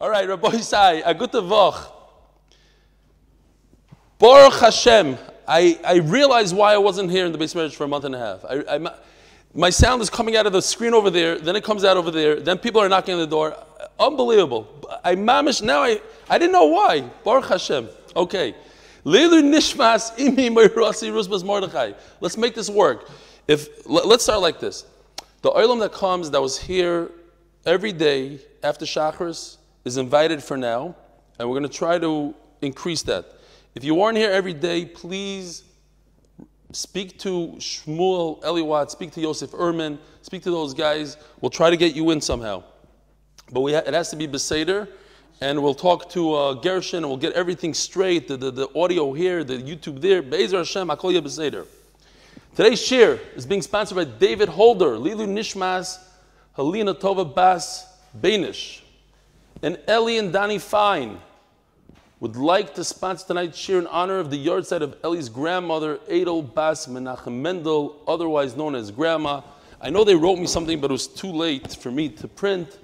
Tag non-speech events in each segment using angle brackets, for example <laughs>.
All right, Rabbi Isai, a good Woch. Baruch Hashem, I, I realized why I wasn't here in the Beis Medrash for a month and a half. I, I, my sound is coming out of the screen over there, then it comes out over there, then people are knocking on the door. Unbelievable. I mamish, now I, I didn't know why. Baruch Hashem. Okay. Let's make this work. If let's start like this. The oilam that comes that was here every day after Shachris is invited for now, and we're going to try to increase that. If you aren't here every day, please speak to Shmuel Eliwat, speak to Yosef Erman, speak to those guys. We'll try to get you in somehow. But ha- it has to be Beseder, and we'll talk to uh, Gershon, and we'll get everything straight the, the, the audio here, the YouTube there. Be'ezer Hashem, Akol Beseder. Today's shir is being sponsored by David Holder, Lilu Nishmas, Helena Tova Bas Banish, and Eli and Danny Fine would like to sponsor tonight's shir in honor of the yahrzeit of Eli's grandmother, Adel Bas Menachem Mendel, otherwise known as Grandma. I know they wrote me something, but it was too late for me to print.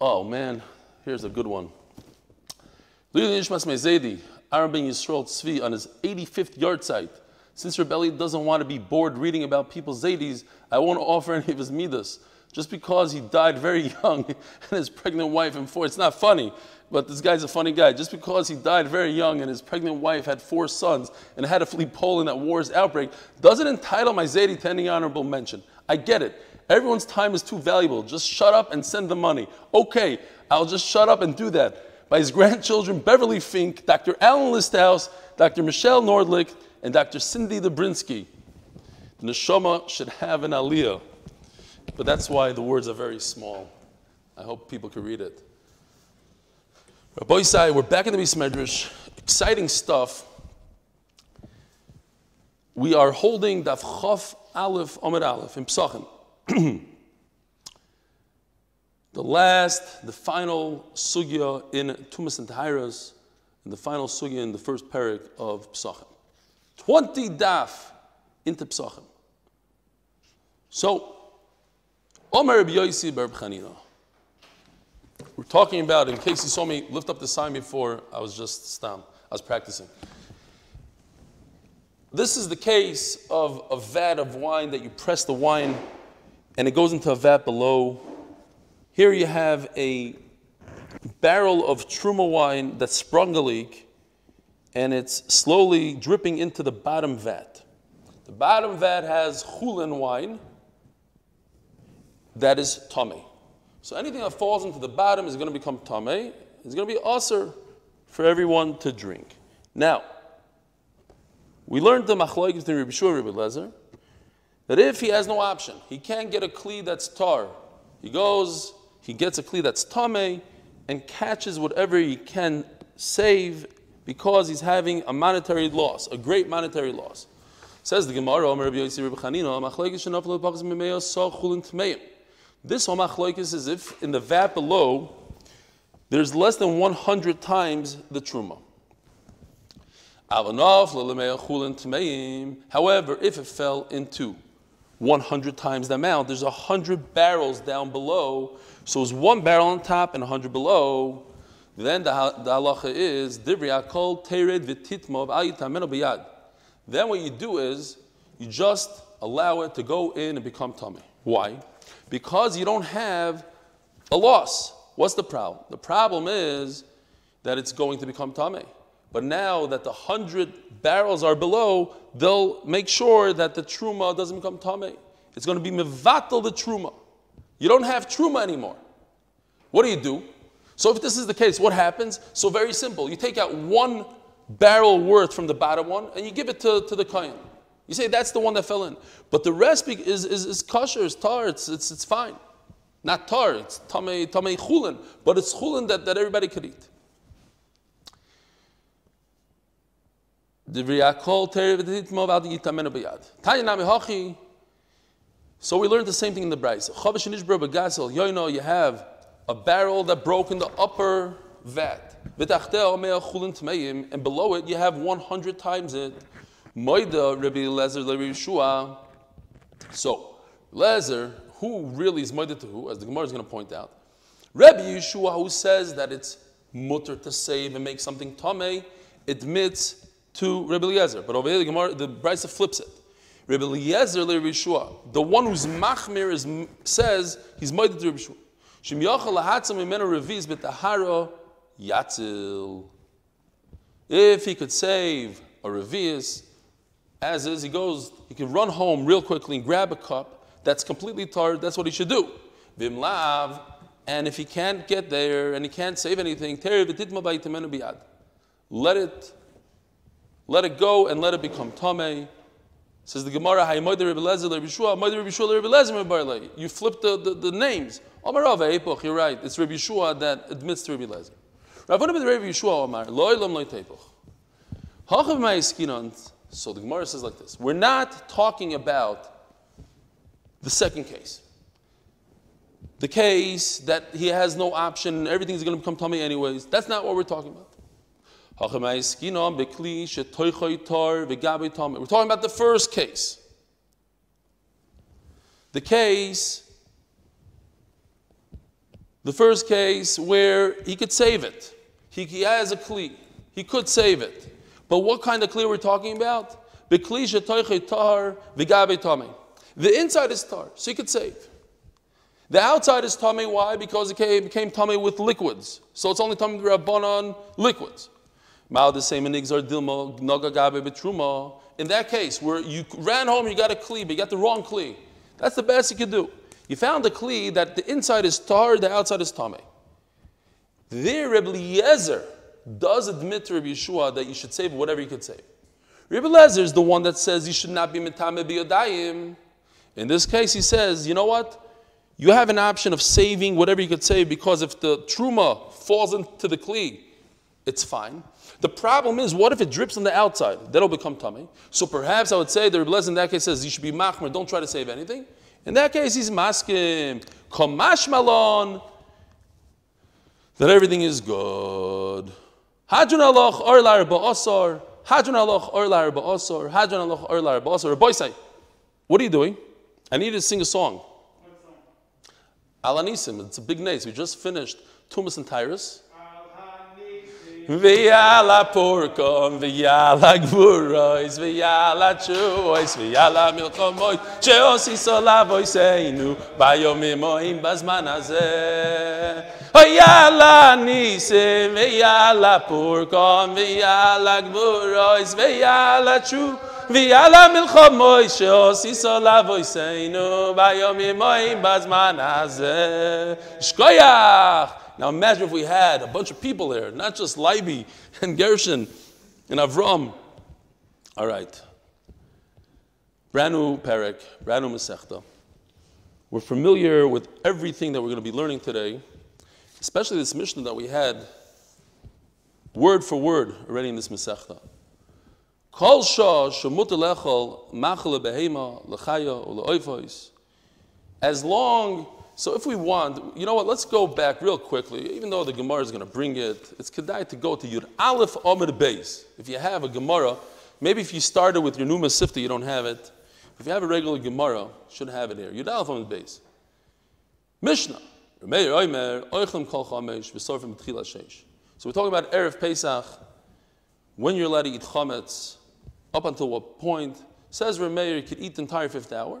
Oh man, here's a good one. Aaron ben Yisrael Tzvi, on his 85th yahrzeit. Since Reb Eli doesn't want to be bored reading about people's Zadis, I won't <laughs> offer any of his midas. Just because he died very <laughs> young and his pregnant wife and four, it's not funny but this guy's a funny guy. Just because he died very young and his pregnant wife had four sons and had to flee Poland at war's outbreak doesn't entitle my Zaidi to any honorable mention. I get it. Everyone's time is too valuable. Just shut up and send the money. Okay, I'll just shut up and do that. By his <laughs> grandchildren, Beverly Fink, Dr. Alan Listhouse, Dr. Michelle Nordlich, and Dr. Cindy Dobrinsky. The neshama should have an aliyah. But that's why the words are very small. I hope people can read it. Rabbi we're back in the Beis Medrash. Exciting stuff. We are holding Daf Chof Aleph Amud Aleph in Psachim. <clears throat> the last, the final sugya in Tumas and Tahiras, and the final sugya in the first parak of Psachim. 20 daf into Psachim. So, Omer Rabbi Yosi Bar Chanina. We're talking about, in case you saw me lift up the sign before, I was just stam. I was practicing. This is the case of a vat of wine that you press the wine and it goes into a vat below. Here you have a barrel of truma wine that sprung a leak and it's slowly dripping into the bottom vat. The bottom vat has chulin wine that is tameh. So anything that falls into the bottom is going to become tameh. It's going to be usher for everyone to drink. Now, we learned the machlokes in Rabbi Shua Rabbi Lezer that if he has no option, he can't get a kli that's tar. He goes, he gets a kli that's tameh, and catches whatever he can save because he's having a monetary loss, a great monetary loss. Says the Gemara, This homachloikis is if in the vat below there's less than 100 times the truma. However, if it fell into 100 times the amount, there's 100 barrels down below. So it's one barrel on top and 100 below. Then the, the halacha is Then what you do is you just allow it to go in and become tameh. Why? Because you don't have a loss. What's the problem? The problem is that it's going to become tame. But now that the hundred barrels are below, they'll make sure that the truma doesn't become tame. It's going to be mevatel the truma. You don't have truma anymore. What do you do? So if this is the case, what happens? So very simple. You take out one barrel worth from the bottom one and you give it to, to the kohen. You say that's the one that fell in. But the rest is, is, is kosher, it's tar, it's, it's, it's fine. Not tar, it's tamei, tamei chulin. But it's chulin that, that everybody could eat. So we learned the same thing in the Braisa. You have a barrel that broke in the upper vat. And below it, you have 100 times it. Moida Rabbi Lezer Rabbi Yeshua. So, Lezer, who really is Moida to who, as the Gemara is going to point out, Rabbi Yeshua, who says that it's mutter to save and make something tame, admits to Rabbi Eliezer. But over here, the Gemara, the Brisa flips it. Rabbi Eliezer le Yeshua, the one who's machmir is, says he's mighty to Rebbe Yeshua. Shim yachal lahatzam imenu reviz betahara yatzil. If he could save a reviz, as is, he goes, he can run home real quickly and grab a cup that's completely tarred. That's what he should do. Vim lav, and if he can't get there and he can't save anything, let it, let it go and let it become tameh. Says the Gemara, You flip the, the, the names. You're right. It's Rabbi Yeshua that admits to Rabbi Lezer. Rabbi Yeshua Omar, So the Gemara says like this. We're not talking about the second case the case that he has no option, and everything's going to become tameh anyways. That's not what we're talking about. We're talking about the first case. The case, the first case where he could save it. He, he has a kli. He could save it. But what kind of kli we're talking about? The inside is tar, so he could save. The outside is tameh. Why? Because it became, became tameh with liquids. So it's only tameh rabbanon liquids. Maud the same in that case, where you ran home, you got a kli, but you got the wrong kli. That's the best you could do. You found a kli that the inside is tar, the outside is tameh. There, Rebbe does admit to Rabbi Yeshua that you should save whatever you could save. Rabbi Eliezer is the one that says you should not be mitame biyodayim. In this case, he says, you know what? you have an option of saving whatever you could save because if the truma falls into the kli, it's fine. The problem is, what if it drips on the outside? That'll become tameh. So perhaps I would say the Rebbe in that case says you should be machmer, don't try to save anything. In that case, he's maskim, komash malon, that everything is good. Hadrun aloch orlar ba'asar, hadrun aloch orlar ba'asar, hadrun aloch orlar ba'asar. Boy say, what are you doing? I need to sing a song. Alanisim, it's a big name. We just finished Tumas and Tyrus. V'yala porkon, v'yala gvurois, v'yala chuois, v'yala milchomois, sheosi solavoiseinu, bayomimoim bazman hazeh. V'yala nisim, v'yala porkon, v'yala gvurois, v'yala chuois, ויאללה מלחמוי שעוסיס עליו עושינו ביום ימוים בזמן הזה. שכוייח! Now imagine if we had a bunch of people there, not just Leiby <laughs> and Gershon and Avram. All right. Brand new Perek, brand new Masechta. We're familiar with everything that we're going to be learning today, especially this mission that we had word for word already in this Masechta. Kol shah machal behema lechaya uleoifois. As long, so if we want, you know what? Let's go back real quickly. Even though the Gemara is going to bring it, it's kedai to go to Yud Aleph Amud Beis. If you have a Gemara, maybe if you started with your Numa Sifta, you don't have it. If you have a regular Gemara, should have it here. Yud Aleph Amud Beis. Mishnah. So we're talking about Erev Pesach, when you're allowed to eat chametz, up until what point? Says Rameir, you could eat the entire fifth hour.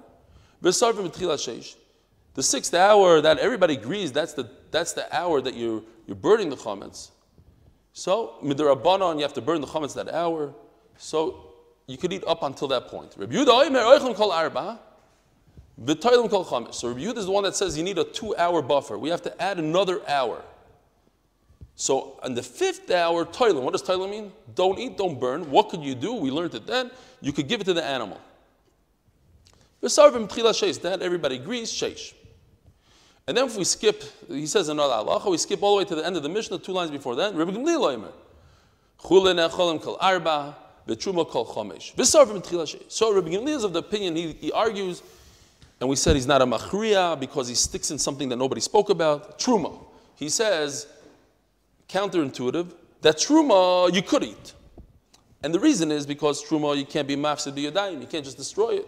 The sixth hour that everybody agrees that's the, that's the hour that you're, you're burning the chametz. So, midrabanon, you have to burn the chametz that hour. So, you could eat up until that point. Rabbi Yehuda kol arba. kol chametz. So Rabbi Yehuda is the one that says you need a two-hour buffer. We have to add another hour. So on the fifth hour, toilet. What does toilet mean? Don't eat, don't burn. What could you do? We learned it then. You could give it to the animal. That everybody agrees, sheish. And then if we skip, he says another halacha, we skip all the way to the end of the Mishnah, two lines before that. Rabbi Gamliel Omer. Chulin echolim kol arba, v'truma kol chomesh. So Rabbi Gamliel is of the opinion, he, he argues, and we said he's not a machriya because he sticks in something that nobody spoke about. Truma. He says counterintuitive that truma you could eat. And the reason is because truma you can't be mafsid biyadayim, you can't just destroy it.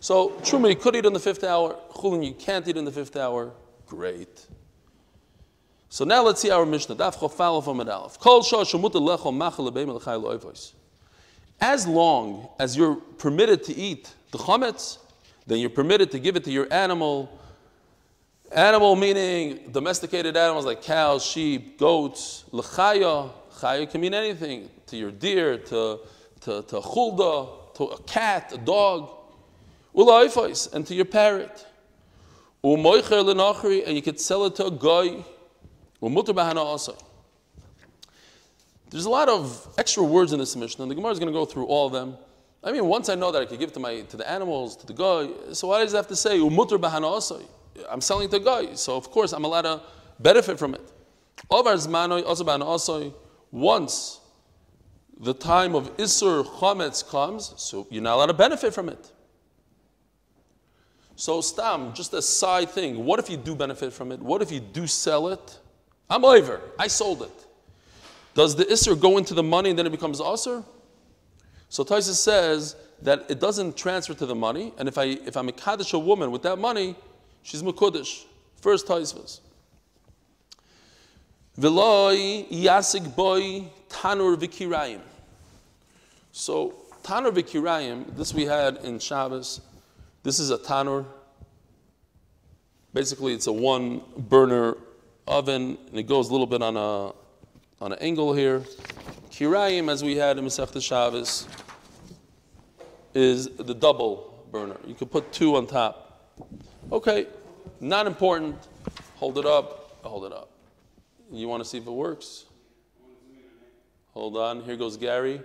So truma you could eat in the fifth hour, chulin you can't eat in the fifth hour. Great. So now let's see our Mishnah. Daf. As long as you're permitted to eat the chametz, then you're permitted to give it to your animal. Animal meaning domesticated animals like cows, sheep, goats, lechaya. Chaya can mean anything. To your deer, to, to, to chulda, to a cat, a dog. Ulaifais, and to your parrot. And you could sell it to a guy. There's a lot of extra words in this Mishnah, and the Gemara is going to go through all of them. I mean, once I know that I could give to my to the animals, to the guy, so why does it have to say umutter bahana also? I'm selling to a guy, so of course I'm allowed to benefit from it. Also. Once the time of Isur Chametz comes, so you're not allowed to benefit from it. So, Stam, just a side thing. What if you do benefit from it? What if you do sell it? I'm over. I sold it. Does the Isser go into the money and then it becomes Asr? So Taisa says that it doesn't transfer to the money, and if, I, if I'm a Kaddish a woman with that money, she's Makudish. First Taisvas. Veloy yasik boy tanur vikirayim. So tanur vikirayim, this we had in Shabbos. This is a tanur. Basically, it's a one burner oven, and it goes a little bit on a on an angle here. Kirayim, as we had in Masech Shabbos, is the double burner. You could put two on top. Okay, not important. Hold it up. Hold it up. You want to see if it works? Hold on. Here goes Gary.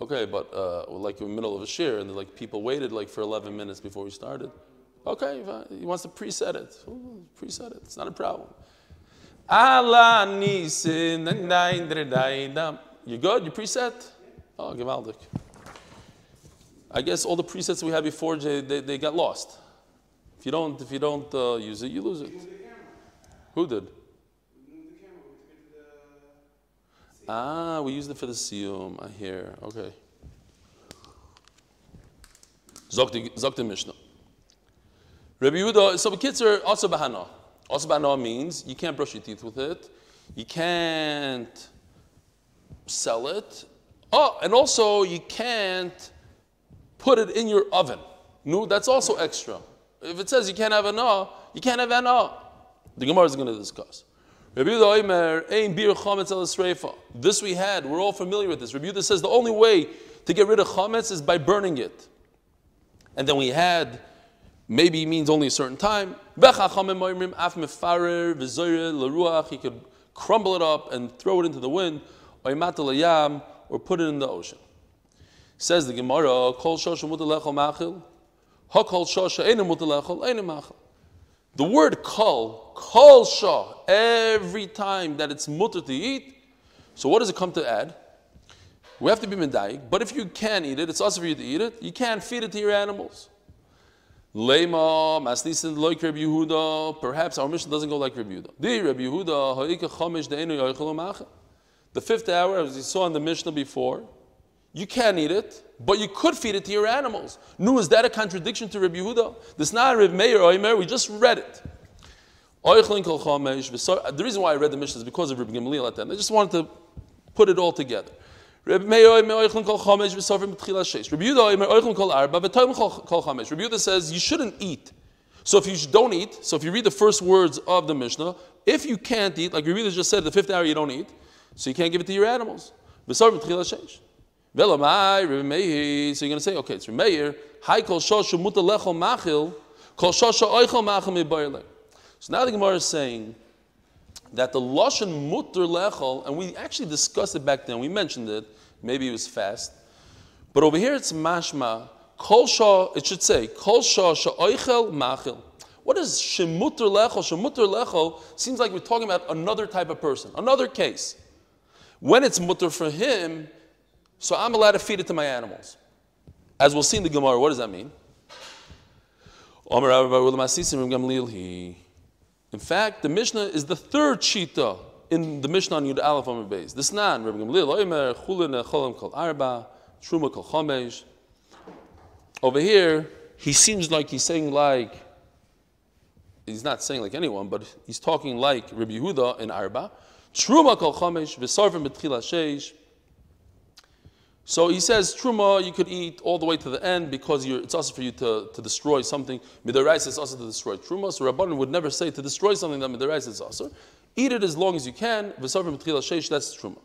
Okay, but uh, like in the middle of a shir, and like people waited like for 11 minutes before we started. Okay, he wants to preset it. Ooh, preset it. It's not a problem. You good? You preset? Oh, gewaldig. I guess all the presets we had before they, they, they got lost. If you don't if you don't uh, use it, you lose it. Who did? Ah, we used it for the siyum. I hear. Okay. Zok the Mishnah. Rabbi Yehuda, so kitzer also bahana. Also bahana means you can't brush your teeth with it. You can't sell it. Oh, and also you can't put it in your oven. No, that's also extra. If it says you can't have an you can't have an The Gemara is going to discuss. This we had. We're all familiar with this. Rabbi Yehuda says the only way to get rid of chametz is by burning it. And then we had maybe it means only a certain time. He could crumble it up and throw it into the wind, or put it in the ocean. Says the Gemara, Kol the word kol, kol shah, every time that it's mutter to eat, so what does it come to add? We have to be medayik, but if you can eat it, it's also for you to eat it. You can't feed it to your animals. Lema, masnisin loik Rabbi Yehuda. Perhaps our mission doesn't go like Rabbi Yehuda. Di Yehuda, ha'ika chomesh de'enu The fifth hour, as we saw in the Mishnah before, you can't eat it, but you could feed it to your animals. No, is that a contradiction to Rabbi Yehuda? This is not Rabbi Meir Oimer, we just read it. The reason why I read the Mishnah is because of Rabbi Gamliel at that. I just wanted to put it all together. Rabbi Yehuda says you shouldn't eat. So if you don't eat, so if you read the first words of the Mishnah, if you can't eat, like Rabbi Yehuda just said, the fifth hour you don't eat, so you can't give it to your animals. So you're going to say, okay, it's Remeir. Hi kol lechol machil, kol oichel machil. So now the Gemara is saying that the lashon mutter lechol, and we actually discussed it back then. We mentioned it. Maybe it was fast, but over here it's mashma. Kol shah, it should say kol shoshu oichel machil. What is shemutter lechol? Shemutter lechol seems like we're talking about another type of person, another case. When it's mutter for him, so I'm allowed to feed it to my animals. As we'll see in the Gemara, what does that mean? In fact, the Mishnah is the third shita in the Mishnah on Yud Aleph Amud Beis. This nan, Rabbi Gamliel Oimer, Chulin Kol Arba, Truma Kol. Over here, he seems like he's saying like, he's not saying like anyone, but he's talking like Rabbi Yehuda in Arba. Truma kol sheish. So he says, Truma, you could eat all the way to the end because it's also for you to, to destroy something. Midarais is also to destroy Truma. So Rabbanan would never say to destroy something that Midarais is also. Eat it as long as you can. That's Truma.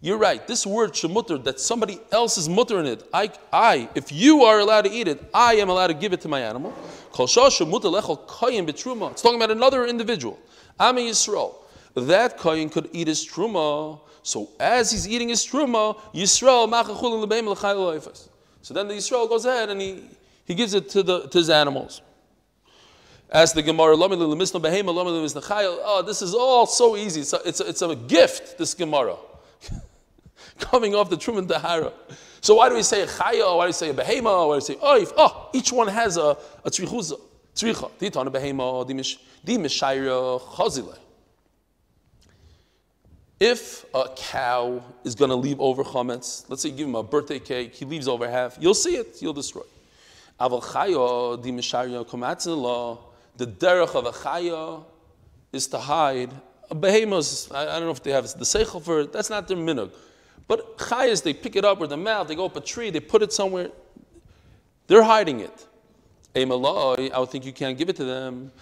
You're right. This word shemutter, that somebody else is muttering it. I, I, if you are allowed to eat it, I am allowed to give it to my animal. It's talking about another individual. i Ami Yisrael. That kohen could eat his truma. So as he's eating his truma, Yisrael So then the Yisrael goes ahead and he, he gives it to, the, to his animals. As the Gemara, oh, this is all so easy. It's a, it's a, it's a gift, this Gemara <laughs> coming off the Truman Tahara. So why do we say a chaya? Oh, why do we say a behema? Why do we say oif? Oh, each one has a, a tzrichuza. Tzricha. Ditan a behema, di mishayra chazile. If a cow is going to leave over chametz, let's say you give him a birthday cake, he leaves over half, you'll see it, you'll destroy. The derech of a chaya is to hide. A behemoth, I, I don't know if they have the seichel for it, that's not their minug. But chayas, they pick it up with the mouth, they go up a tree, they put it somewhere. They're hiding it. I would think you can't give it to them.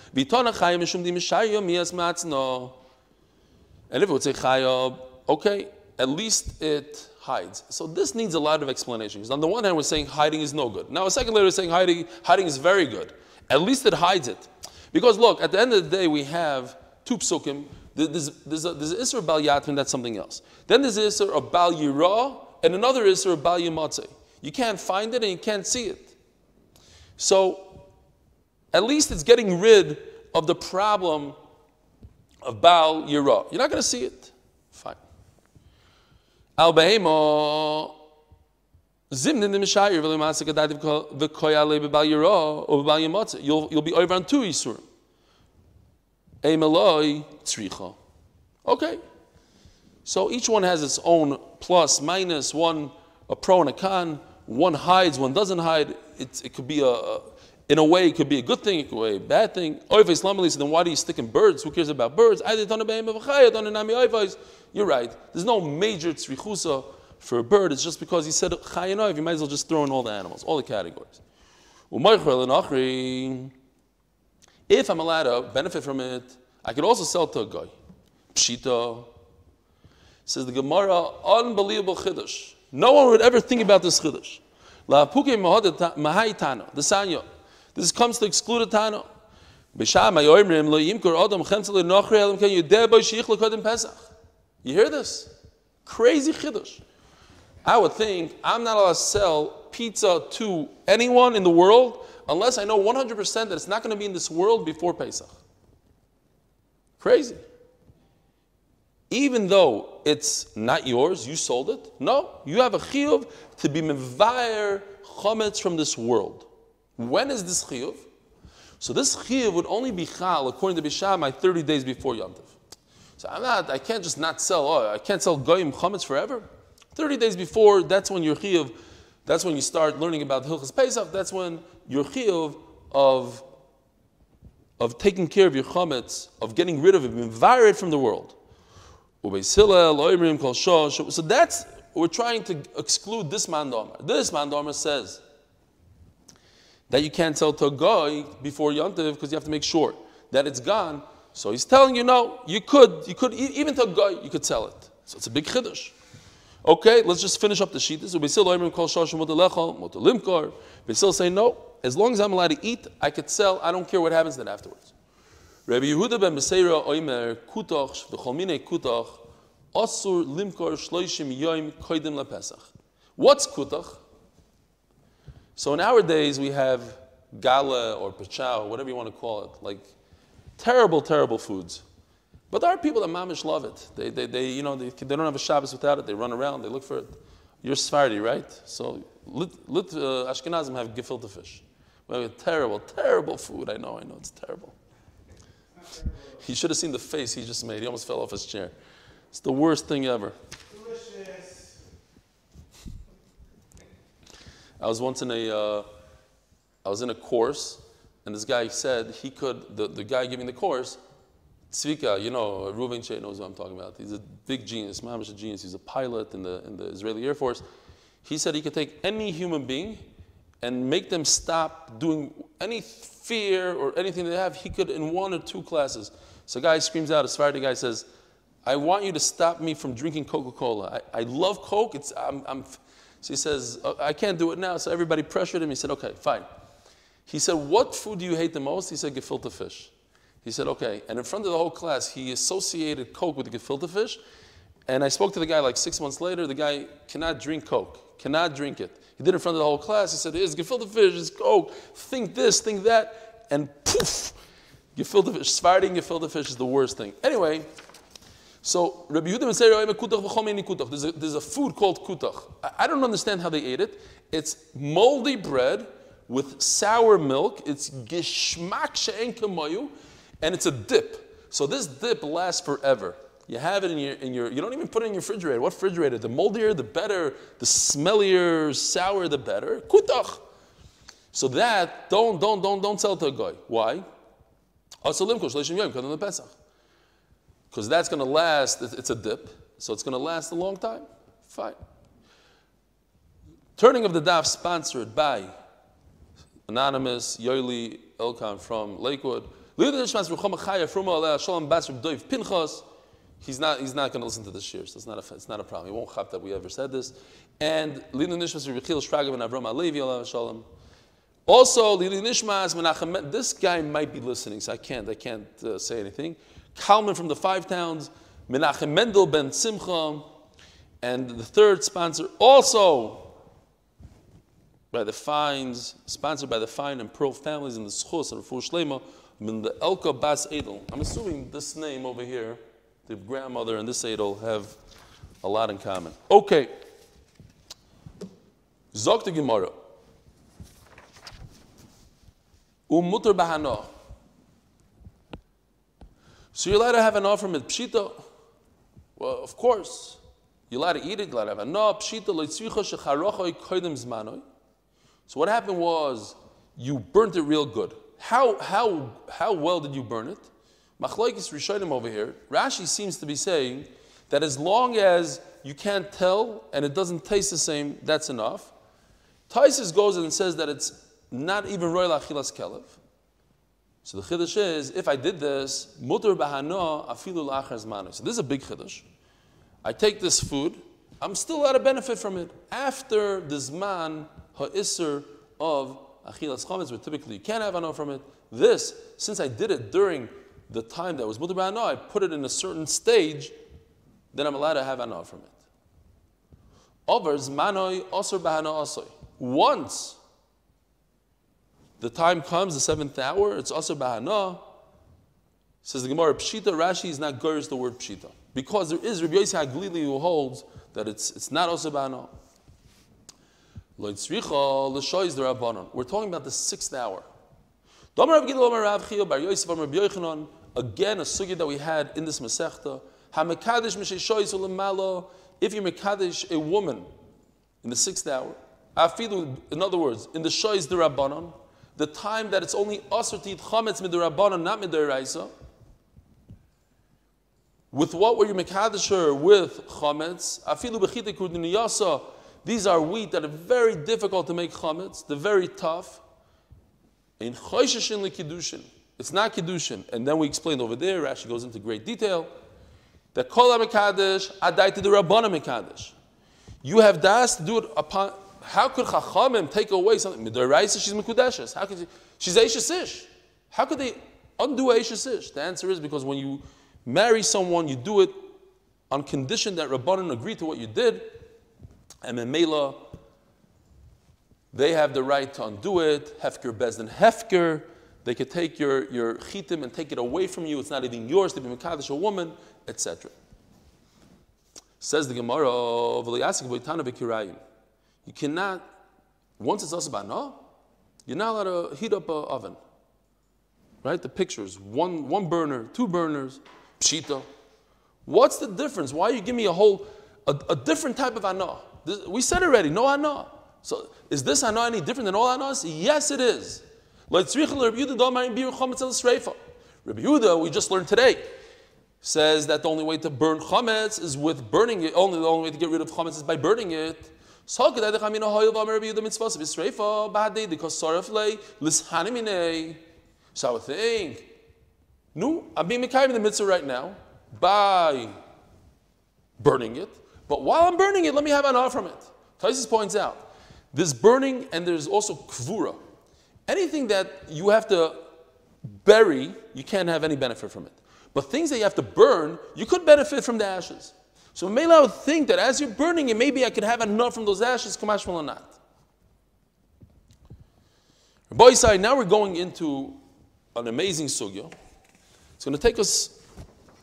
And if it would say chayab, okay, at least it hides. So this needs a lot of explanations. On the one hand, we're saying hiding is no good. Now, a second later, we're saying hiding, hiding is very good. At least it hides it. Because look, at the end of the day, we have two psukim there's, there's, a, there's an Isser Bal Yatmin, that's something else. Then there's an Isser of Bal Yira, and another Isser of Bal Yimatzeh. You can't find it and you can't see it. So, at least it's getting rid of the problem of Baal Yira. You're not going to see it. Fine. Al Behemo. Zimnin Mishayir v'lemasik adativ v'koyale b'bal yira or b'bal yamatzah. You'll you'll be over on two isurim. Emeloi tzricha. Okay. So each one has its own plus, minus, one a pro and a con. One hides, one doesn't hide. It, it could be a, in a way, it could be a good thing, it could be a bad thing. Islam So then why do you stick in birds? Who cares about birds? You're right. There's no major tzrichusa for a bird. It's just because he said chayanoiv. You might as well just throw in all the animals, all the categories. If I'm allowed to benefit from it, I could also sell to a guy. Pshita. Says the Gemara, unbelievable chiddush. No one would ever think about this chiddush. La puke mahai the sanya. This comes to exclude a tano. You hear this? Crazy chiddush. I would think I'm not allowed to sell pizza to anyone in the world unless I know 100% that it's not going to be in this world before Pesach. Crazy. Even though it's not yours, you sold it. No, you have a chiyuv to be mevayer chometz from this world. When is this chiyuv? So this chiyuv would only be chal according to Beis Shammai 30 days before Yantiv. So I'm not. I can't just not sell. Oh, I can't sell goyim chometz forever. 30 days before, that's when your chiyuv that's when you start learning about Hilchas Pesach. That's when your chiyuv of, of taking care of your chametz, of getting rid of it, mivarid from the world. So that's, we're trying to exclude this mandamar. This mandamar says that you can't sell to a guy before Yantiv because you have to make sure that it's gone. So he's telling you, no, you could, you could, even to a guy, you could sell it. So it's a big chiddush. Okay, let's just finish up the sheet. This will be still limkar. They still say no. As long as I'm allowed to eat, I could sell. I don't care what happens then afterwards. Rabbi Yehuda ben Beseira oimer kutach v'cholmine kutach asur limkar shloishim yoim koidim lepesach. What's kutach? So in our days we have gala or pachao, whatever you want to call it, like terrible, terrible foods. But there are people that mamish love it. They, they, they you know, they, they don't have a Shabbos without it. They run around, they look for it. You're Sephardi, right? So lit, lit, uh, Ashkenazim have gefilte fish. We have terrible, terrible food. I know, I know, it's terrible. He should have seen the face he just made. He almost fell off his chair. It's the worst thing ever. I was once in a, uh, I was in a course, and this guy said he could, the, the guy giving the course, Tzvika, you know, Reuven Che knows what I'm talking about. He's a big genius, Mamish a genius. He's a pilot in the, in the Israeli Air Force. He said he could take any human being and make them stop doing any fear or anything they have. He could in one or two classes. So a guy screams out, a Sephardi guy says, I want you to stop me from drinking Coca-Cola. I, I love Coke. It's, I'm, I'm, so he says, "Oh, I can't do it now. So everybody pressured him. He said, okay, fine. He said, what food do you hate the most? He said, gefilte fish. He said, okay. And in front of the whole class, he associated Coke with the gefilte fish. And I spoke to the guy like six months later. The guy cannot drink Coke, cannot drink it. He did it in front of the whole class. He said, it's gefilte fish, it's Coke. Think this, think that. And poof, gefilte fish. Sephardi gefilte fish is the worst thing. Anyway, so Rabbi Yehuda would say, oh, there's a, there's a food called kutach. I, I don't understand how they ate it. It's moldy bread with sour milk. It's gishmak she'en kamayu, and it's a dip. So this dip lasts forever. You have it in your, in your, you don't even put it in your refrigerator. What refrigerator? The moldier, the better. The smellier, sour, the better. Kutach. So that, don't, don't, don't, don't sell to a guy. Why? Because that's going to last, it's a dip, so it's going to last a long time. Fine. Turning of the daf sponsored by Anonymous, Yoili Elkan from Lakewood. He's not, he's not going to listen to this shir, so it's not, a, it's not a problem. He won't chap that we ever said this. And and. Also, this guy might be listening, so I can't, I can't uh, say anything. Kalman from the Five Towns, Menachem Mendel ben Simcha, and the third sponsor also by the Fines, sponsored by the Fine and Pearl families in the Schus of Refuah Shlema, the Elka Bas Edel. I'm assuming this name over here, the grandmother and this Edel have a lot in common. Okay. Zok the Gemara. Um, Umutter bahana. So you're allowed to have an offer with pshita? Well, of course. You're allowed to eat it, you're allowed to have an. Pshita. So what happened was you burnt it real good. How, how, how well did you burn it? Machlaikis Rishonim over here, Rashi seems to be saying that as long as you can't tell and it doesn't taste the same, that's enough. Tosfos goes and says that it's not even royal achilas kelev. So the chiddush is, if I did this, mutar bahano afilu lachar. So this is a big chiddush. I take this food, I'm still out of benefit from it after the zman ha'isr of achilas chametz, where typically you can't have ano from it. This, since I did it during the time that was mutar I put it in a certain stage, then I'm allowed to have ano from it. Over zmanoi osir bahano osoy. Once the time comes, the seventh hour, it's also bahana. Says the Gemara, Pshita Rashi is not gurs the word Pshita. Because there is Rabbi Yossi Haglili who holds that it's, it's not also bahana. We're talking about the sixth hour. Again, a sugya that we had in this Masechta. If you Mekadesh a woman in the sixth hour, in other words, in the Shoiz the Rabbanon, the time that it's only asr to eat chametz midirabbanan, not midiraisa. With what were you mekadesher with chametz? Afilu bechite kurdiniyasa. These are wheat that are very difficult to make chametz. They're very tough. In chosheshin likidushin. It's not kiddushin. And then we explained over there. Rashi goes into great detail that kol mekadesh adai to the rabbana mekadesh. You have das to do it upon how could Chachamim take away something? Midaraisa, she's Mekudeshes. How could she, she's Eishes Ish. How could they undo Eishes Ish? The answer is because when you marry someone, you do it on condition that Rabbanan agree to what you did, and Memela, they have the right to undo it. Hefker Bezdin Hefker, they could take your, your chitim and take it away from you. It's not even yours to be Mekadesh a woman, etc. Says the Gemara, you cannot, once it's also no, you're not allowed to heat up an oven. Right? The pictures, one, one burner, two burners, pshita. What's the difference? Why you give me a whole, a, a different type of anah? We said already, no anah. So is this hana any different than all hanas? Yes, it is. Rabbi Yehuda, we just learned today, says that the only way to burn chametz is with burning it. Only the only way to get rid of chametz is by burning it. So I would think, no, I'm being in the mitzvah right now by burning it. But while I'm burning it, let me have an off from it. Tosfos points out, there's burning and there's also kvura. Anything that you have to bury, you can't have any benefit from it. But things that you have to burn, you could benefit from the ashes. So Mela would think that as you're burning it, maybe I could have enough from those ashes, Kamashmal or not. Boy side, now we're going into an amazing sugya. It's going to take us,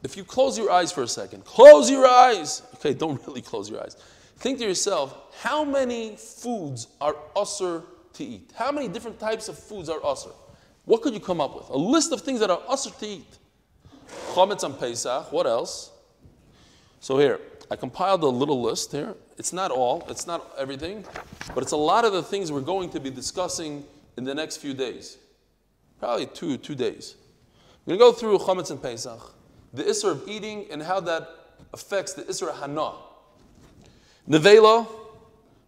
if you close your eyes for a second, close your eyes. Okay, don't <laughs> really close your eyes. Think to yourself, how many foods are usr to eat? How many different types of foods are usr? What could you come up with? A list of things that are usr to eat. Chametz on Pesach, what else? So here, I compiled a little list here. It's not all, it's not everything, but it's a lot of the things we're going to be discussing in the next few days. Probably two, two days. We're going to go through Chametz and Pesach, the Isser of eating and how that affects the Isser Hana. Nevela,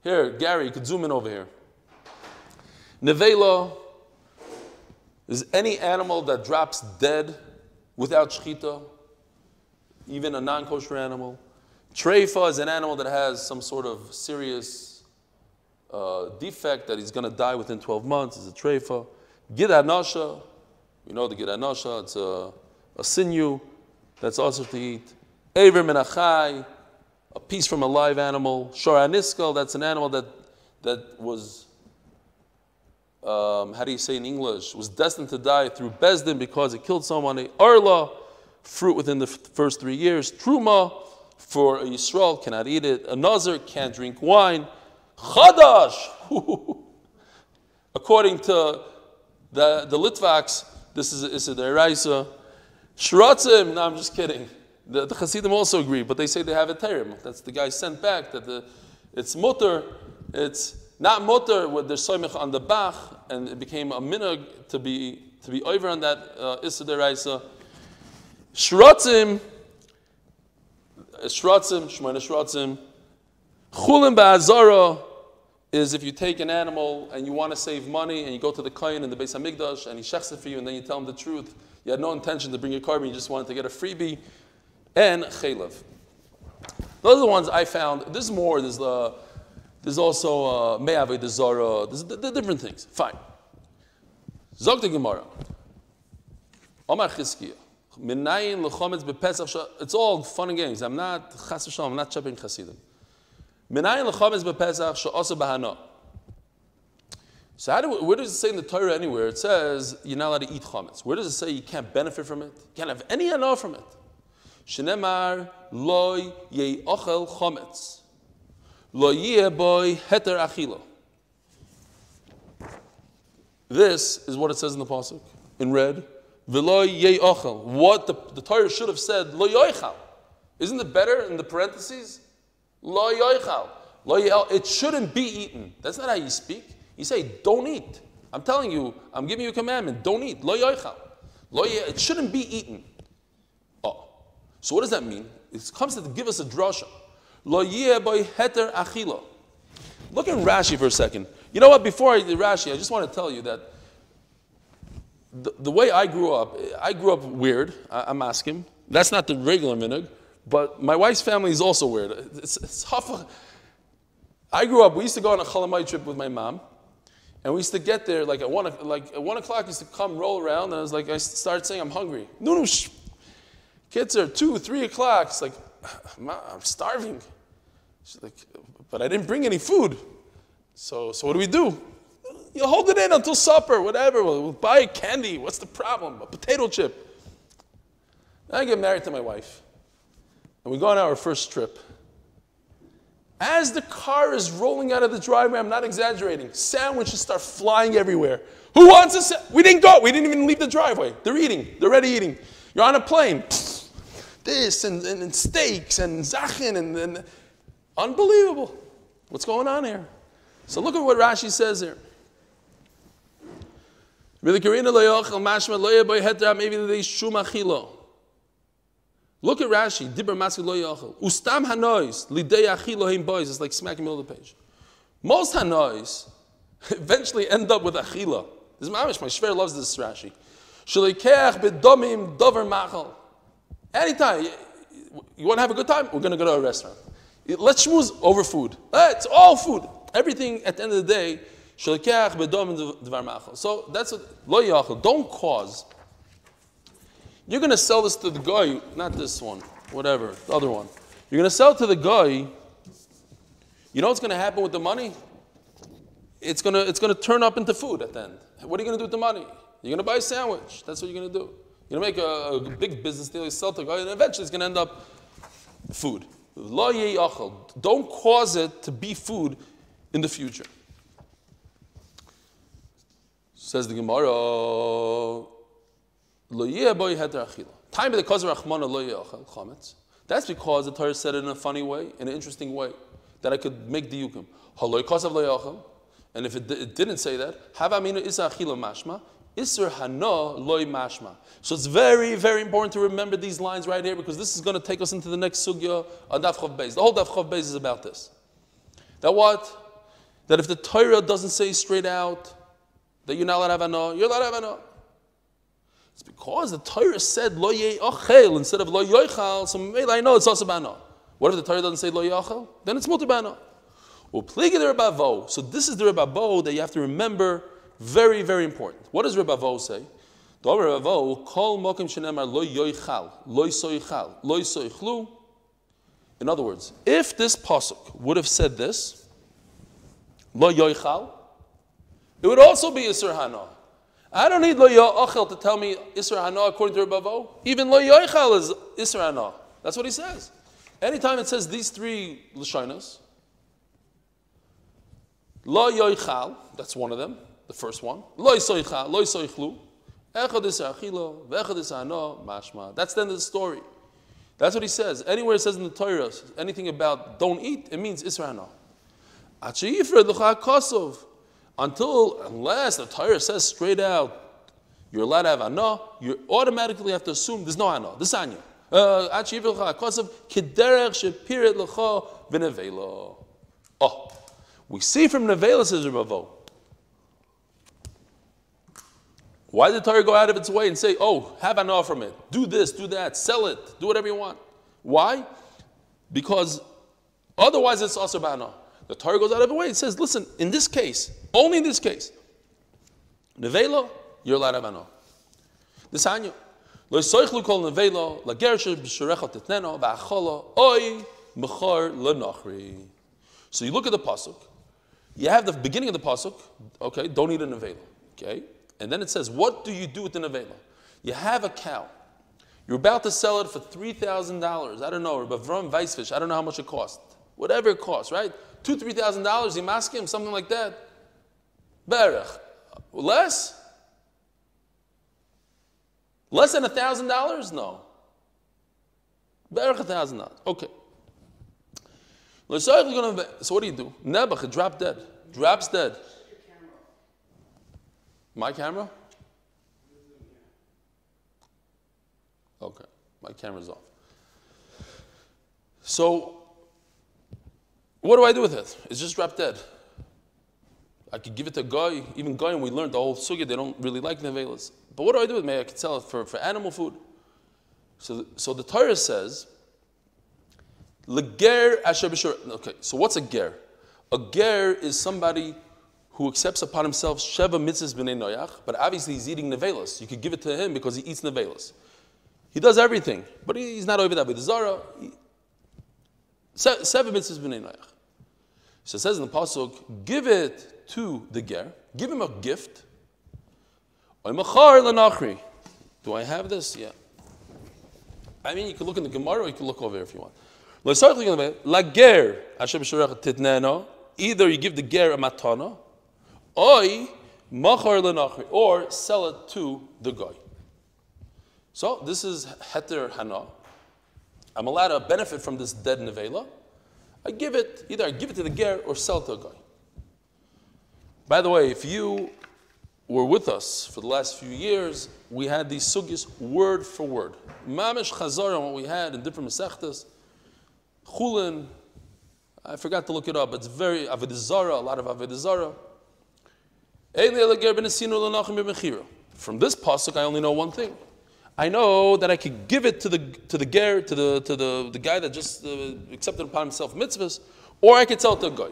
here, Gary, you could zoom in over here. Nevela is any animal that drops dead without shchita, even a non kosher animal. Treifa is an animal that has some sort of serious uh, defect that he's going to die within 12 months. It's a treifa. Gid Anasha, we know the Gid Anasha, it's a, a sinew that's also to eat. Aver Menachai, a piece from a live animal. Shor Aniskal, that's an animal that, that was, um, how do you say in English, was destined to die through Bezdin because it killed someone. Arla, fruit within the first three years. Truma, for a Yisrael, cannot eat it. A Nazir can't drink wine. Chadash, <laughs> according to the, the Litvaks, this is, is a deraisa. Shratzim, no, I'm just kidding. The, the Hasidim also agree, but they say they have a terim. That's the guy sent back that the, it's mutter, it's not mutter with the soimich on the bach, and it became a minhag to be to be over on that uh, issa deraisa. Shratzim, shratzim, shmona shratzim, chulim ba'azara, is if you take an animal and you want to save money and you go to the kohen in the Beis Hamikdash and he shechs it for you and then you tell him the truth. You had no intention to bring your carbon, you just wanted to get a freebie. And chaylev. Those are the ones I found. There's more. There's, uh, there's also uh, me'ave uh, zara. There's the, the different things. Fine. Zog the Gemara. Omar Chizkiya. Minayin lechometz bepesach. It's all fun and games. I'm not chas I'm not chopping chasidim. Minayin lechametz bepesach she'asa bahana. So how do, where does it say in the Torah anywhere? It says you're not allowed to eat chametz. Where does it say you can't benefit from it? You can't have any hana from it. Shenemar loy yei ochel chametz. Lo yeh boy heter achilo. This is what it says in the pasuk in red. Yei. What the, the Torah should have said lo. Isn't it better in the parentheses? Lo yoichal. Lo It shouldn't be eaten. That's not how you speak. You say, don't eat. I'm telling you, I'm giving you a commandment. Don't eat. Lo yoichal. Lo It shouldn't be eaten. Oh. So what does that mean? It comes to give us a drasha. Lo boy heter achilo. Look at Rashi for a second. You know what? Before I do Rashi, I just want to tell you that the, the way I grew up, I grew up weird. I, am asking. That's not the regular minhag. But my wife's family is also weird. It's, it's. I grew up, we used to go on a Chalamite trip with my mom. And we used to get there like at one, like at one o'clock, used to come roll around, and I was like, I started saying, I'm hungry. No, no, shh. Kids are two, three o'clock. It's like, <sighs> I'm starving. She's like, but I didn't bring any food. So, so what do we do? You hold it in until supper, whatever. We'll, buy candy. What's the problem? A potato chip. I get married to my wife. And we go on our first trip. As the car is rolling out of the driveway, I'm not exaggerating, sandwiches start flying everywhere. Who wants a sa- We didn't go. We didn't even leave the driveway. They're eating. They're already eating. You're on a plane. This and, and, and steaks and zachin and, and unbelievable. What's going on here? So look at what Rashi says here. Maybe they shum achilo. Look at Rashi. Dibber maskil lo. Ustam hanois lidei achilo heim boys. It's like smacking middle of the page. Most hanois <laughs> eventually end up with achila. This is mamish. My shver loves this Rashi. Shalikeach bedomim dover machal. Anytime you, want to have a good time, we're going to go to a restaurant. Let's schmooze over food. It's all food. Everything at the end of the day. So that's what lo yachel. Don't cause you're going to sell this to the guy, not this one, whatever, the other one. You're going to sell to the guy. You know what's going to happen with the money? It's going to, it's going to turn up into food at the end. What are you going to do with the money? You're going to buy a sandwich. That's what you're going to do. You're going to make a, a big business deal. You sell to the guy, and eventually it's going to end up food. Don't cause it to be food in the future. Says the Gemara. Time the cause of Rachmana lo chametz. That's because the Torah said it in a funny way, in an interesting way, that I could make the yukim. Haloi kasav lo And if it, it, didn't say that, have aminu isa achila mashma, isur hana loy mashma. So it's very, very important to remember these lines right here because this is going to take us into the next sugya on Daf Chav Beis. The whole Daf Chav Beis is about this. That what? That if the Torah doesn't say straight out that you're not allowed to have anah, you're allowed to have anah. It's because the Torah said lo ye'achel instead of lo yoichal, so maybe I know it's also bana. What if the Torah doesn't say lo yochel? Then it's mutar bana. Upligi the Rebavo. So this is the Rebavo that you have to remember. Very, very important. What does Rebavo say? The Rebavo kol mokim shenemar lo yoichal, lo soichal, lo soichlu. In other words, if this pasuk would have said this, lo yoichal, it would also be a Hana. I don't need lo yo'achel to tell me Isra Hana according to Rebavo. Even lo yo'achel is Isra Hana. That's what he says. Anytime it says these three Lashonas, lo yo'achel, that's one of them, the first one. Lo yisoichal, lo yisoichlu. Echad Isra achilo, vechad Isra Hana, mashma. That's the end of the story. That's what he says. Anywhere it says in the Torah, anything about don't eat, it means Isra Hana. Achiyifra l'cha kosov until unless the Torah says straight out you're allowed to have anah, you automatically have to assume there's no anah. This anya. Uh, oh, we see from Nevela says Ravo. Why did the Torah go out of its way and say, oh, have anah from it, do this, do that, sell it, do whatever you want? Why? Because otherwise it's also anah. The Torah goes out of the way. It says, listen, in this case, only in this case, nevelo, you're allowed to have ano. This anyo. Lo yisoichlu kol nevelo, la gershe b'sherecha tetneno, v'acholo, oi, mechor lenachri. So you look at the pasuk. You have the beginning of the pasuk. Okay, don't eat a nevelo. Okay, and then it says, what do you do with the nevelo? You have a cow. You're about to sell it for three thousand dollars. I don't know, but from Weissfish, I don't know how much it cost. Whatever it costs, right? Two, three thousand dollars, you ask him, something like that. Berech. Less? Less than a thousand dollars? No. Berech a thousand dollars. Okay. So what do you do? Nebuch, drop dead. Drops dead. My camera? Okay, my camera's off. So what do I do with it? It's just dropped dead. I could give it to guy, even guy, and we learned the whole sugya, they don't really like nevelas. But what do I do with it? I could sell it for, for animal food. So, so the Torah says, Leger asher Okay, so what's a ger? A ger is somebody who accepts upon himself sheva mitzvahs b'nei noyach, but obviously he's eating nevelas. You could give it to him because he eats nevelas. He does everything, but he's not over that with zara. Seven mitzvahs b'nei noyach. So it says in the pasuk, give it to the ger, give him a gift. Do I have this? Yeah. I mean, you can look in the Gemara, or you can look over here if you want. let's start looking at the Gemara Either you give the ger a matana, or sell it to the guy. So this is heter hana. I'm allowed to benefit from this dead nevela. I give it, either I give it to the ger or sell to a guy. By the way, if you were with us for the last few years, we had these sugis word for word. Mamish chazar on what we had in different mesechtas. Chulin, I forgot to look it up. It's very Avodah Zarah, a lot of Avodah Zarah. From this pasuk, I only know one thing. I know that I could give it to the to the ger, to the to the, the guy that just uh, accepted upon himself mitzvahs, or I could sell it to a guy.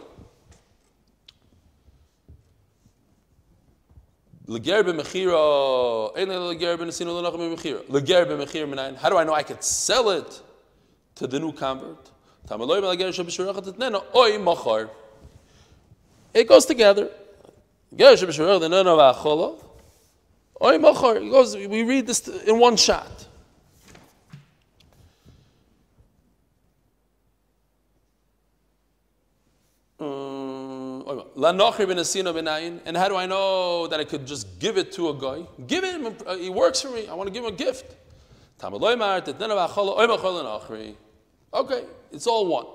How do I know I could sell it to the new convert? It goes together. Oi machar. It goes, we read this in one shot. And how do I know that I could just give it to a guy? Give him, uh, he works for me. I want to give him a gift. Okay, it's all one.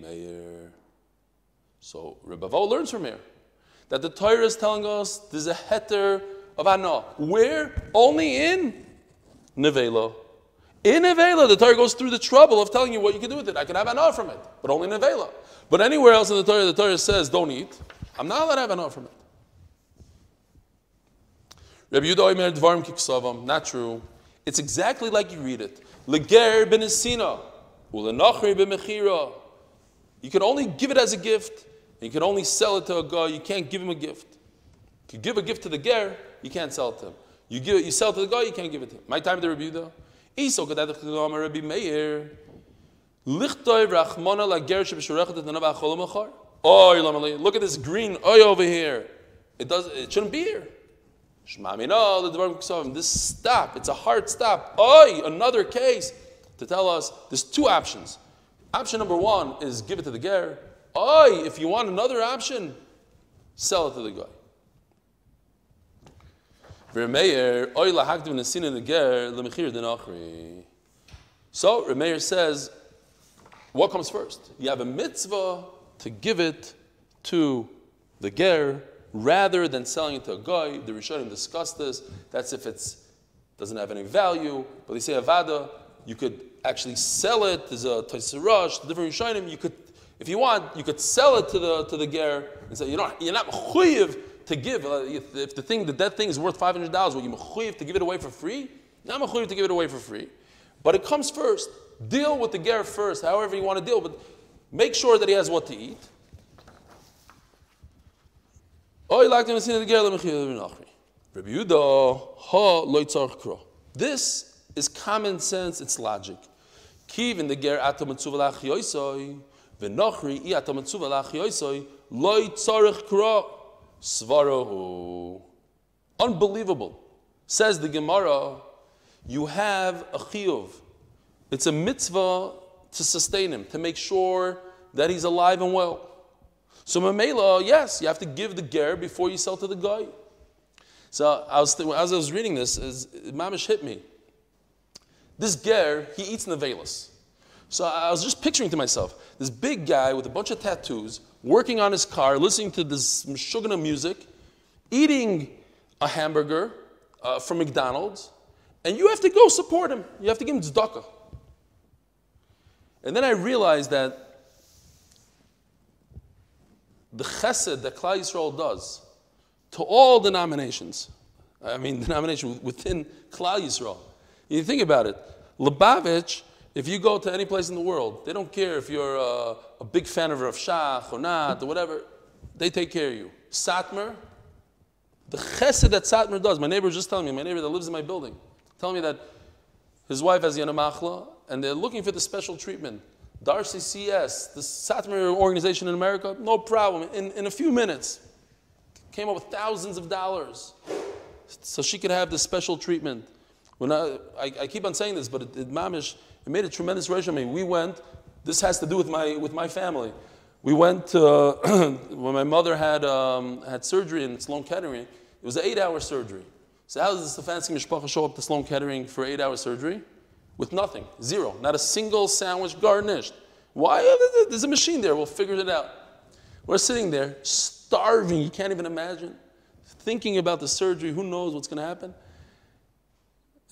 Meir. So Rebbe Vo learns from here that the Torah is telling us there's a heter of Anah. Where? Only in Nevelo. In Avela, the Torah goes through the trouble of telling you what you can do with it. I can have an from it, but only in Avela. But anywhere else in the Torah, the Torah says, don't eat. I'm not allowed to have an from it. Rabbi Yudah Omer Dvarim Kiksavam, not true. It's exactly like you read it. Leger ben Esina, ulenachri b'mechira. You can only give it as a gift, you can only sell it to a guy. You can't give him a gift. If you give a gift to the ger, you can't sell it to him. You give it, you sell it to the guy, you can't give it to him. My time to. Iso gedat gekommen Rabbi Meir. Lichtoy la machar. Look at this green oy over here. It does it shouldn't be here. This stop, it's a hard stop. Oy, another case to tell us there's two options. Option number one is give it to the ger. Oy, if you want another option, sell it to the guy. So Remeir says, what comes first? You have a mitzvah to give it to the ger rather than selling it to a guy. The Rishonim discussed this. That's if it doesn't have any value. But they say avada, you could actually sell it. There's a Taisirash, different Rishonim. You could, if you want, you could sell it to the to the ger and say you don't, you're not chuyiv to give, uh, if, if, the thing, the dead thing is worth $500, will you mechuyev to give it away for free? Not mechuyev to give it away for free. But it comes first. Deal with the ger first, however you want to deal, but make sure that he has what to eat. This is common sense, it's logic. Kivin the ger lach yoisoi, v'nochri i atam mitzuva loy kro. Svarahu. Unbelievable. Says the Gemara, you have a chiyuv. It's a mitzvah to sustain him, to make sure that he's alive and well. So Mamela, yes, you have to give the ger before you sell to the guy. So I was, as I was reading this, as Mamish hit me. This ger, he eats nevelas. So I was just picturing to myself this big guy with a bunch of tattoos, working on his car, listening to this Meshugana music, eating a hamburger uh, from McDonald's, and you have to go support him. You have to give him tzedakah. And then I realized that the chesed that Klal Yisrael does to all denominations, I mean <laughs> denomination within Klal Yisrael, you think about it, Lubavitch if you go to any place in the world, they don't care if you're a, a big fan of Rav Shach or not or whatever. They take care of you. Satmar, the chesed that Satmar does. My neighbor was just telling me, my neighbor that lives in my building, telling me that his wife has Yanamachla and they're looking for the special treatment. Darcy CS, the Satmar organization in America, no problem. In, in a few minutes, came up with thousands of dollars so she could have this special treatment. When I, I, I keep on saying this, but it, it mamish, it made a tremendous resume. We went, this has to do with my, with my family. We went, uh, <clears throat> when my mother had, um, had surgery in Sloan Kettering, it was an eight hour surgery. So how does the fancy mishpacha show up to Sloan Kettering for eight hour surgery? with nothing, zero, not a single sandwich garnished. Why? There's a machine there. We'll figure it out. We're sitting there, starving. You can't even imagine. Thinking about the surgery. Who knows what's going to happen?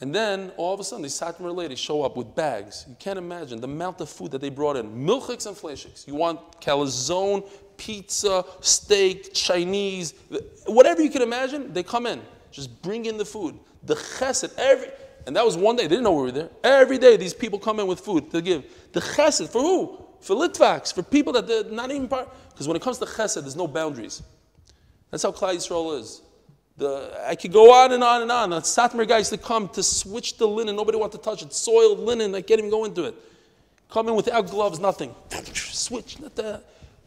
And then all of a sudden, these Satmar ladies show up with bags. You can't imagine the amount of food that they brought in milchiks and fleishiks. You want calzone, pizza, steak, Chinese, whatever you can imagine, they come in. Just bring in the food. The chesed, every, and that was one day, they didn't know we were there. Every day, these people come in with food to give. The chesed, for who? For Litvaks, for people that they're not even part. Because when it comes to chesed, there's no boundaries. That's how Klal Yisrael is. The, I could go on and on and on. The Satmar guys to come to switch the linen. Nobody want to touch it. Soiled linen. I can't even go into it. Come in without gloves, nothing. <laughs> Switch.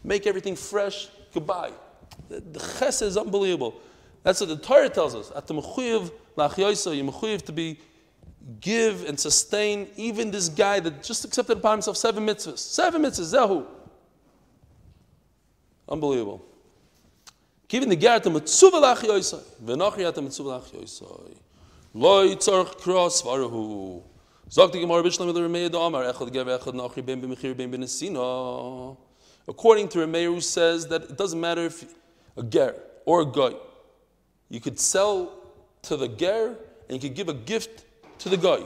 Make everything fresh. Goodbye. The, the chesed is unbelievable. That's what the Torah tells us. At the mechuyev you mechuyev to be give and sustain even this guy that just accepted upon himself seven mitzvahs. Seven mitzvahs. Zehu. Unbelievable. Given the yitzarch kros varuhu. Zog the Gemara Bishlam Echad Gev Echad Ben B'Mechir Ben. According to Remeir, who says that it doesn't matter if a ger or a guy, you could sell to the ger and you could give a gift to the guy.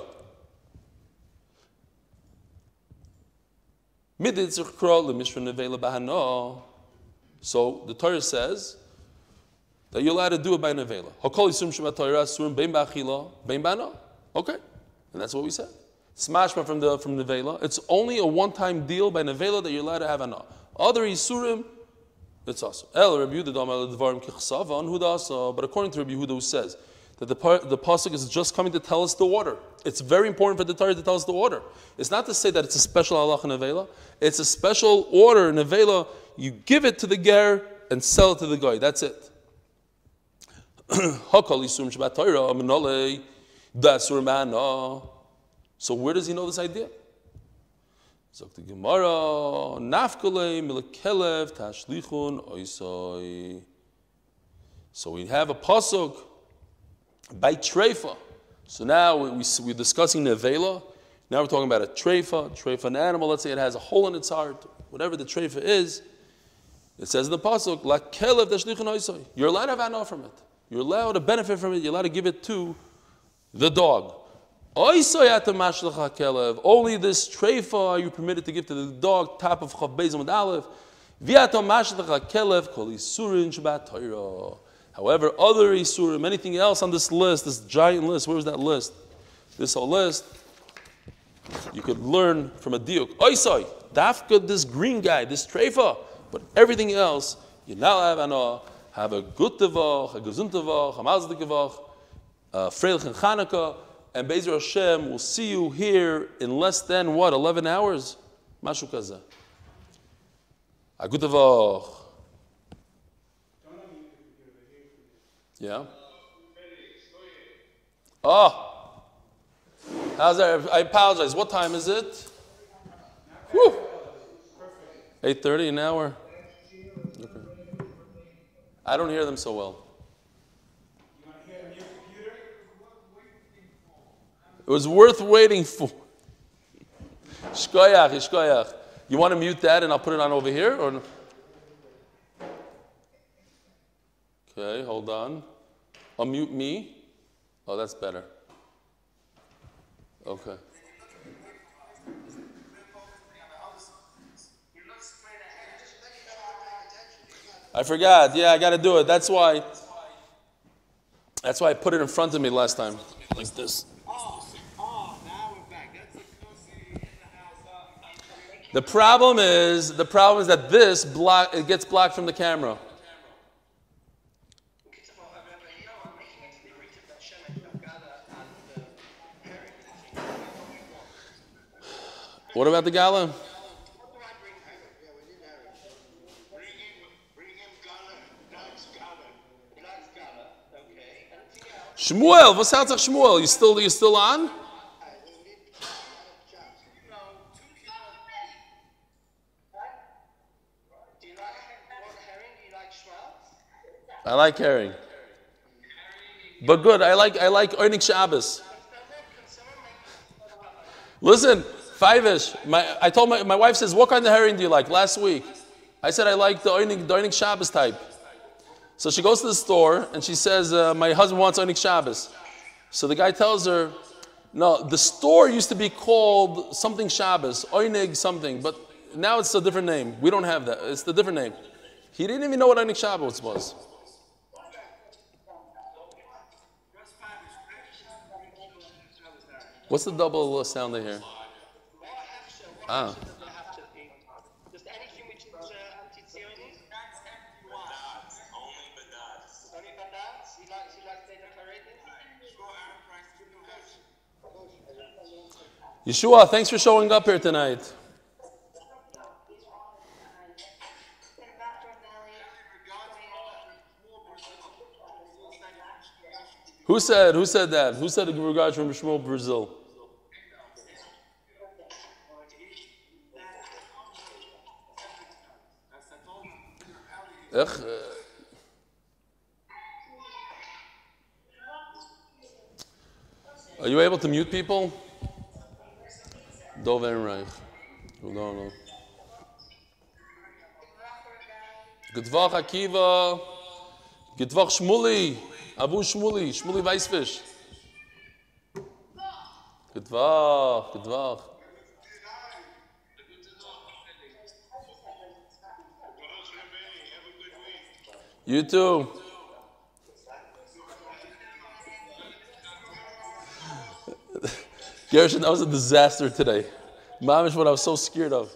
So the Torah says that you're allowed to do it by nevela. Okay, and that's what we said. Smashma from the from nevela. It's only a one-time deal by nevela that you're allowed to have anah. Other isurim, it's also. El Rabbi Yehuda But according to Rabbi Yehuda, who says that the, the pasuk is just coming to tell us the order. It's very important for the Torah to tell us the order. It's not to say that it's a special halach in Avela. It's a special order in Avela. You give it to the ger and sell it to the guy. That's it. <clears throat> So where does he know this idea? Sagt die Gemara, Nafkale milekelev tashlichun. So we have a pasuk by treifa. So now we, we, we're discussing nevela. Now we're talking about a treifa, treifa an animal. Let's say it has a hole in its heart, whatever the treifa is. It says in the pasuk, "La kelev tashlichun oisoi." You're allowed to have anah from it. You're allowed to benefit from it. You're allowed to give it to the dog. Only this treifa are you permitted to give to the dog, top of Chav. However, other Isurim, anything else on this list, this giant list, where was that list? This whole list, you could learn from a diuk. Oisoi, dafka, this green guy, this treifa, but everything else, you now have an have a good tevach, a gesund tevach, a mazdik tevach, a freilich and Chanukah, and Bezer Hashem will see you here in less than what, 11 hours? Mashu kaza. Agutavach. Yeah. Oh. How's that? I apologize. What time is it? Whew. 8.30, an hour? I don't hear them so well. It was worth waiting for. Shkoyach, shkoyach. You want to mute that and I'll put it on over here? Or Okay, hold on. Unmute me. Oh, that's better. Okay. I forgot. Yeah, I got to do it. That's why. That's why I put it in front of me last time, like this. The problem is the problem is that this block it gets blocked from the camera. What about the gala? Shmuel, what sounds like Shmuel? You still you still on? I like herring. But good, I like I like Einik Shabbos. Listen, five-ish. My, I told my, my wife says, what kind of herring do you like? Last week. I said I like the Oinig, the Shabbos type. So she goes to the store and she says, uh, my husband wants Oinig Shabbos. So the guy tells her, no, the store used to be called something Shabbos, Oinig something, but now it's a different name. We don't have that. It's the different name. He didn't even know what Oinig Shabbos was. What's the double sound they hear? Ah. Yeshua, thanks for showing up here tonight. Who said? Who said that? Who said the regards from Shmuel Brazil? Ech, uh, Are you able to mute people? Dov Ehrenreich. Hold on. no. Getvach Akiva. Getvach Shmuli. Abu Shmuli. Shmuli Weisfisch. Getvach. Getvach. You too. <laughs> Gershon, that was a disaster today. Mom is what I was so scared of.